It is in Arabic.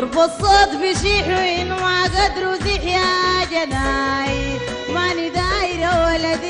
ضرب الصوت بشيح وين ما قدروا زيح يا جناي. ماني دايره ولدي